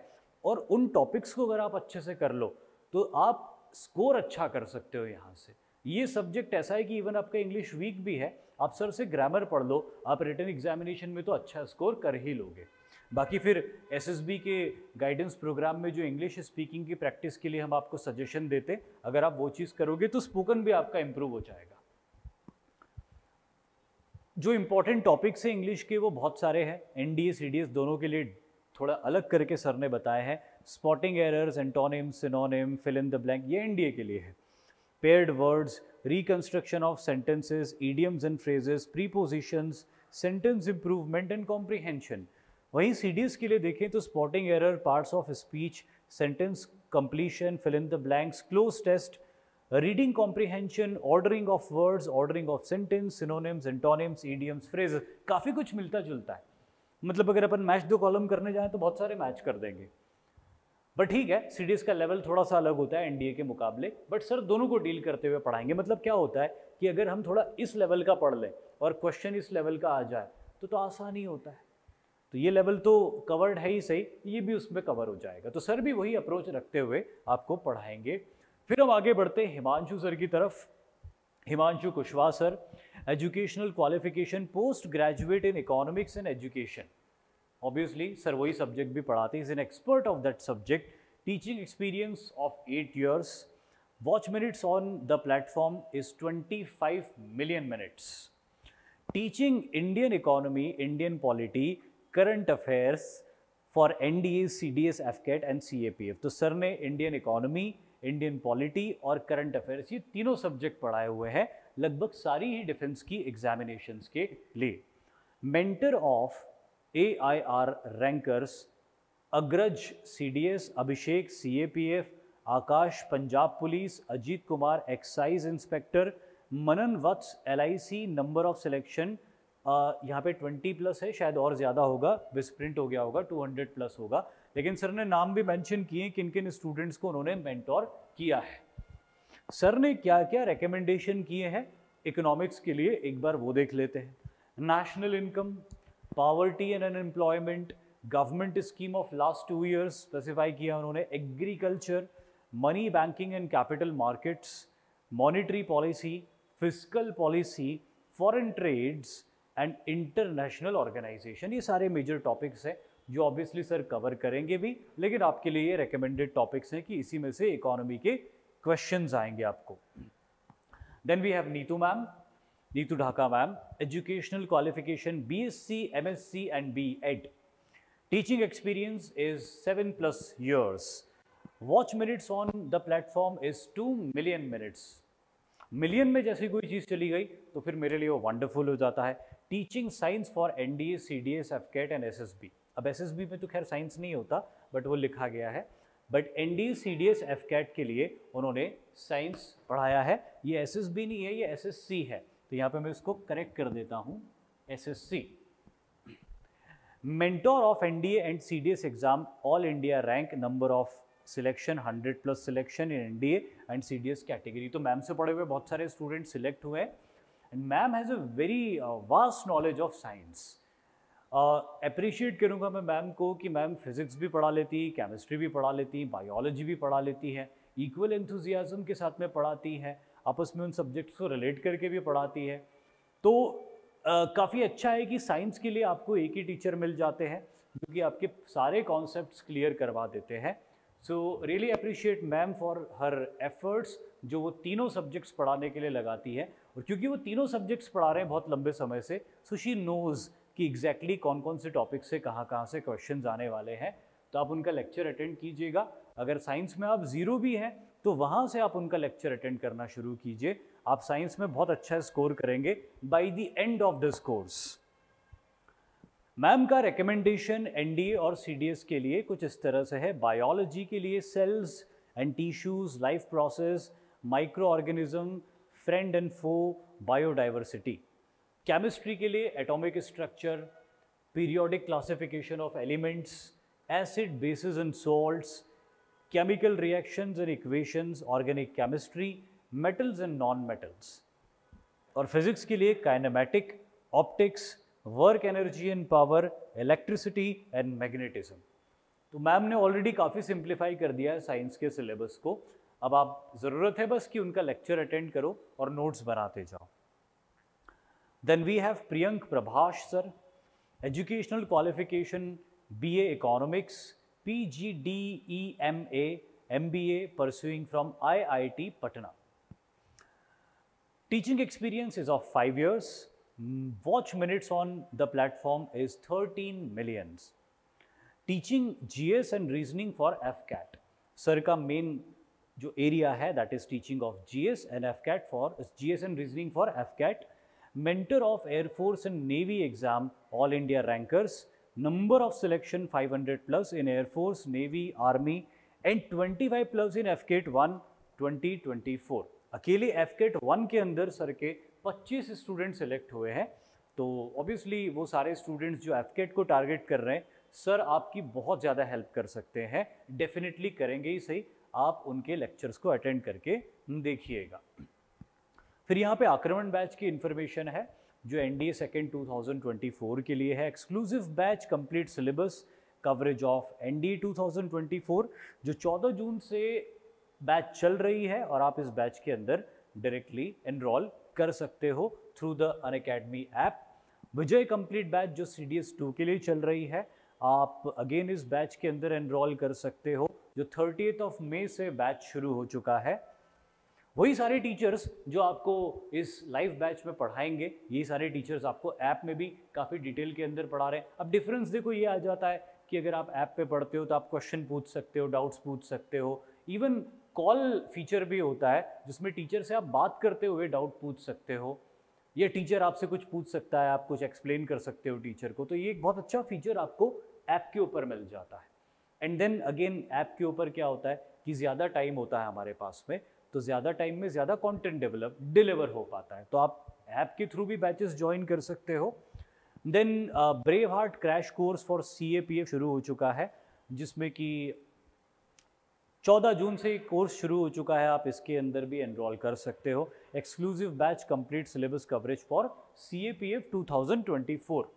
और उन टॉपिक्स को अगर आप अच्छे से कर लो तो आप स्कोर अच्छा कर सकते हो यहाँ से। ये सब्जेक्ट ऐसा है कि इवन आपका इंग्लिश वीक भी है, आप सर से ग्रामर पढ़ लो, आप रिटर्न एग्जामिनेशन में तो अच्छा स्कोर कर ही लोगे। बाकी फिर एसएसबी के गाइडेंस प्रोग्राम में जो इंग्लिश स्पीकिंग की प्रैक्टिस के लिए हम आपको सजेशन देते, अगर आप वो चीज़ करोगे तो स्पोकन भी आपका इम्प्रूव हो जाएगा। जो इंपॉर्टेंट टॉपिक्स हैं इंग्लिश के, वो बहुत सारे हैं। एनडीए सीडीएस दोनों के लिए थोड़ा अलग करके सर ने बताया है। Spotting errors antonym synonym fill in the blank ये एनडीए के लिए है। Paired words reconstruction of sentences idioms and phrases prepositions sentence improvement and comprehension वहीं सीडीएस के लिए देखें तो spotting error parts of speech sentence completion fill in the blanks cloze test reading comprehension ordering of words ordering of sentence synonyms antonyms idioms phrase काफ़ी कुछ मिलता जुलता है। मतलब अगर अपन मैच दो कॉलम करने जाएँ तो बहुत सारे मैच कर देंगे। बट ठीक है सीडीएस का लेवल थोड़ा सा अलग होता है एनडीए के मुकाबले। बट सर दोनों को डील करते हुए पढ़ाएँगे। मतलब क्या होता है कि अगर हम थोड़ा इस लेवल का पढ़ लें और क्वेश्चन इस लेवल का आ जाए तो तो आसान होता है। तो ये लेवल तो कवर्ड है ही सही, ये भी उसमें कवर हो जाएगा। तो सर भी वही अप्रोच रखते हुए आपको पढ़ाएँगे। फिर हम आगे बढ़ते हिमांशु सर की तरफ़। Himanshu Kushwaha sir educational qualification post graduate in economics and education obviously sir वही सब्जेक्ट भी पढ़ाते हैं। Is an expert of that subject teaching experience of eight years watch minutes on the platform is 25 million minutes teaching Indian economy Indian polity current affairs for N D S C D S F CAT and C A P F तो sir ने Indian economy Indian polity और current affairs ये तीनों subject पढ़ाए हुए हैं, लगभग सारी ही डिफेंस की एग्जामिनेशंस के लिए। Mentor of AIR rankers Agraj CDS Abhishek CAPF Aakash Punjab police Ajit Kumar excise inspector Manan Vats LIC number of selection यहाँ पे 20 प्लस है, शायद और ज़्यादा होगा विस्प्रिंट हो गया होगा 200 प्लस होगा। लेकिन सर ने नाम भी मेंशन किए किन किन स्टूडेंट्स को उन्होंने मेंटोर किया है। सर ने क्या क्या रिकमेंडेशन किए हैं? इकोनॉमिक्स के लिए एक बार वो देख लेते हैं। National income poverty and unemployment government scheme of last two years specify किया उन्होंने। Agriculture money banking and capital markets monetary policy physical policy foreign trades and international organization ये सारे मेजर टॉपिक्स हैं। जो ऑब्वियसली सर कवर करेंगे भी, लेकिन आपके लिए ये रिकमेंडेड टॉपिक्स हैं कि इसी में से इकोनॉमी के क्वेश्चन आएँगे आपको। Then we have Neetu ma'am Neetu Dhaka ma'am educational qualification B S C M S C and B Ed teaching experience is seven plus years watch minutes on the platform is two million minutes million में जैसी कोई चीज़ चली गई तो फिर मेरे लिए वो वंडरफुल हो जाता है। Teaching science for N D S C D S F CAT and S S B अब एस एस बी में तो खैर साइंस नहीं होता, बट वो लिखा गया है। But N D C D S F CAT के लिए उन्होंने साइंस पढ़ाया है। ये एस एस बी नहीं है, ये एस एस सी है। तो यहाँ पे मैं इसको करेक्ट कर देता हूँ। S S C mentor of N D and C D S exam all India rank number of selection 100 plus selection in N D and C D S category तो मैम से पढ़े हुए बहुत सारे स्टूडेंट सिलेक्ट हुए हैं। And ma'am has a very vast knowledge of science appreciate करूँगा मैं मैम को कि मैम फिज़िक्स भी पढ़ा लेती केमिस्ट्री भी पढ़ा लेती बायोलॉजी भी पढ़ा लेती है इक्वल एंथुजियाज़म के साथ में पढ़ाती है, आपस में उन सब्जेक्ट्स को रिलेट करके भी पढ़ाती है। तो काफ़ी अच्छा है कि साइंस के लिए आपको एक ही टीचर मिल जाते हैं, जो कि आपके सारे कॉन्सेप्ट क्लियर करवा देते हैं। So really appreciate ma'am for her efforts जो वो तीनों सब्जेक्ट्स पढ़ाने के लिए लगाती है। और क्योंकि वो तीनों सब्जेक्ट्स पढ़ा रहे हैं बहुत लंबे समय से सो शी नोज़ कि एग्जैक्टली exactly कौन कौन से टॉपिक से कहाँ कहाँ से क्वेश्चन आने वाले हैं तो आप उनका लेक्चर अटेंड कीजिएगा। अगर साइंस में आप ज़ीरो भी हैं तो वहाँ से आप उनका लेक्चर अटेंड करना शुरू कीजिए। आप साइंस में बहुत अच्छा स्कोर करेंगे by the end of this course ma'am का रिकमेंडेशन एनडीए और सीडीएस के लिए कुछ इस तरह से है। बायोलॉजी के लिए cells and tissues life process microorganism friend and foe biodiversity chemistry के लिए atomic structure periodic classification of elements acid bases and salts chemical reactions and equations organic chemistry metals and non metals और physics के लिए kinematic optics work energy and power electricity and magnetism तो ma'am ने already काफ़ी simplify कर दिया है science के सिलेबस को। अब आप ज़रूरत है बस कि उनका लेक्चर अटेंड करो और नोट्स बनाते जाओ। Then we have Priyank Prabhash sir, educational qualification BA Economics, PGDEMA, MBA pursuing from IIT Patna. Teaching experience is of 5 years. Watch minutes on the platform is 13 millions. Teaching GS and reasoning for FCAT. Sir का main जो area है that is teaching of GS and FCAT for GS and reasoning for FCAT mentor of Air Force and Navy exam, All India rankers, number of selection 500 plus in Air Force, Navy, Army and 25 plus in FCAT 1 2024. अकेले FCAT 1 के अंदर sir के 25 student select हुए हैं तो obviously वो सारे students जो FCAT को टारगेट कर रहे हैं सर आपकी बहुत ज़्यादा हेल्प कर सकते हैं डेफिनेटली करेंगे ही सही आप उनके लेक्चर्स को अटेंड करके देखिएगा फिर यहाँ पे आक्रमण बैच की इन्फॉर्मेशन है, जो N D A second two thousand twenty four के लिए है। Exclusive batch complete syllabus coverage of N D two thousand twenty four जो 14 जून से बैच चल रही है और आप इस बैच के अंदर डायरेक्टली एनरोल कर सकते हो through the Unacademy app Vijay complete batch जो सी डी एस टू के लिए चल रही है, आप अगेन इस बैच के अंदर एनरोल कर सकते हो, जो थर्टी ऑफ़ मे से बैच शुरू हो चुका है। वही सारे टीचर्स जो आपको इस लाइव बैच में पढ़ाएँगे यही सारे टीचर्स आपको ऐप में भी काफ़ी डिटेल के अंदर पढ़ा रहे हैं। अब डिफरेंस देखो, ये आ जाता है कि अगर आप ऐप पे पढ़ते हो तो आप क्वेश्चन पूछ सकते हो डाउट्स पूछ सकते हो। इवन कॉल फीचर भी होता है, जिसमें टीचर से आप बात करते हुए डाउट पूछ सकते हो। या टीचर आपसे कुछ पूछ सकता है, आप कुछ एक्सप्लेन कर सकते हो टीचर को तो ये एक बहुत अच्छा फीचर आपको ऐप के ऊपर मिल जाता है। एंड देन अगेन ऐप के ऊपर क्या होता है कि ज़्यादा टाइम होता है हमारे पास में तो ज़्यादा टाइम में ज़्यादा कंटेंट डेवलप डिलीवर हो पाता है। तो आप ऐप के थ्रू भी बैचेस ज्वाइन कर सकते हो। Then brave heart crash course for C A P F शुरू हो चुका है, जिसमें कि 14 जून से कोर्स शुरू हो चुका है। आप इसके अंदर भी एनरोल कर सकते हो। Exclusive batch complete syllabus coverage for C A P F two thousand twenty four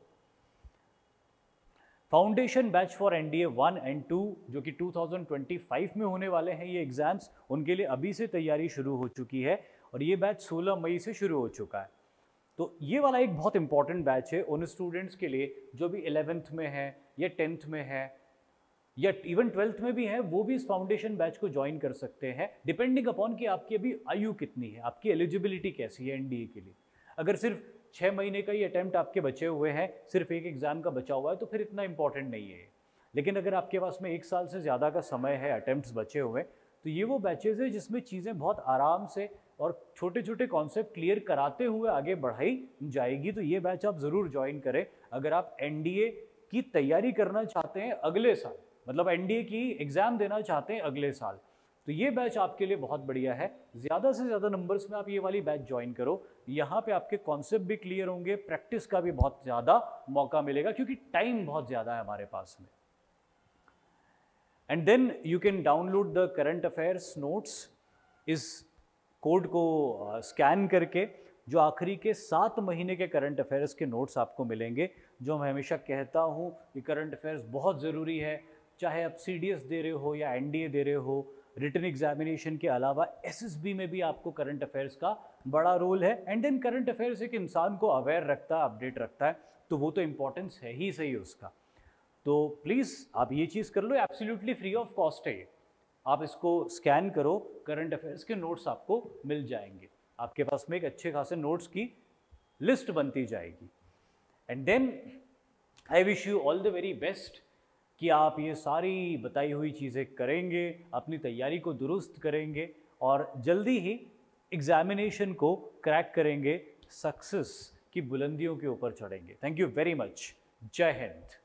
foundation batch for NDA one and two जो कि 2025 में होने वाले हैं ये एग्ज़ाम्स उनके लिए अभी से तैयारी शुरू हो चुकी है और ये बैच 16 मई से शुरू हो चुका है। तो ये वाला एक बहुत इंपॉर्टेंट बैच है उन स्टूडेंट्स के लिए जो भी इलेवेंथ में है या टेंथ में है या इवन ट्वेल्थ में भी है, वो भी इस फाउंडेशन बैच को ज्वाइन कर सकते हैं डिपेंडिंग अपॉन कि आपकी अभी आयु कितनी है, आपकी एलिजिबिलिटी कैसी है एनडीए के लिए। अगर सिर्फ़ छः महीने का ही अटैम्प्ट आपके बचे हुए हैं, सिर्फ़ एक एग्ज़ाम का बचा हुआ है तो फिर इतना इंपॉर्टेंट नहीं है लेकिन अगर आपके पास में एक साल से ज़्यादा का समय है अटैम्प्ट बचे हुए तो ये वो बैचेज है जिसमें चीज़ें बहुत आराम से और छोटे छोटे कॉन्सेप्ट क्लियर कराते हुए आगे बढ़ाई जाएगी तो ये बैच आप ज़रूर ज्वाइन करें। अगर आप NDA की तैयारी करना चाहते हैं अगले साल मतलब NDA की एग्ज़ाम देना चाहते हैं अगले साल तो ये बैच आपके लिए बहुत बढ़िया है। ज़्यादा से ज़्यादा नंबर्स में आप ये वाली बैच ज्वाइन करो। यहाँ पे आपके कॉन्सेप्ट भी क्लियर होंगे प्रैक्टिस का भी बहुत ज़्यादा मौका मिलेगा, क्योंकि टाइम बहुत ज़्यादा है हमारे पास में। And then you can download the current affairs notes इस कोड को स्कैन करके, जो आखिरी के सात महीने के करंट अफेयर्स के नोट्स आपको मिलेंगे, जो मैं हमेशा कहता हूँ कि करंट अफेयर्स बहुत ज़रूरी है। चाहे आप सीडीएस दे रहे हो या एनडीए दे रहे हो रिटर्न एग्जामिनेशन के अलावा एसएसबी में भी आपको करंट अफेयर्स का बड़ा रोल है। एंड देन करंट अफेयर्स एक इंसान को अवेयर रखता है अपडेट रखता है तो वो तो इम्पोर्टेंस है ही सही उसका। तो प्लीज़ आप ये चीज़ कर लो एब्सोल्युटली फ्री ऑफ़ कॉस्ट है ये। आप इसको स्कैन करो करंट अफेयर्स के नोट्स आपको मिल जाएँगे। आपके पास में एक अच्छे खासे नोट्स की लिस्ट बनती जाएगी। And then I wish you all the very best कि आप ये सारी बताई हुई चीज़ें करेंगे, अपनी तैयारी को दुरुस्त करेंगे और जल्दी ही एग्जामिनेशन को क्रैक करेंगे सक्सेस की बुलंदियों के ऊपर चढ़ेंगे। थैंक यू वेरी मच जय हिंद.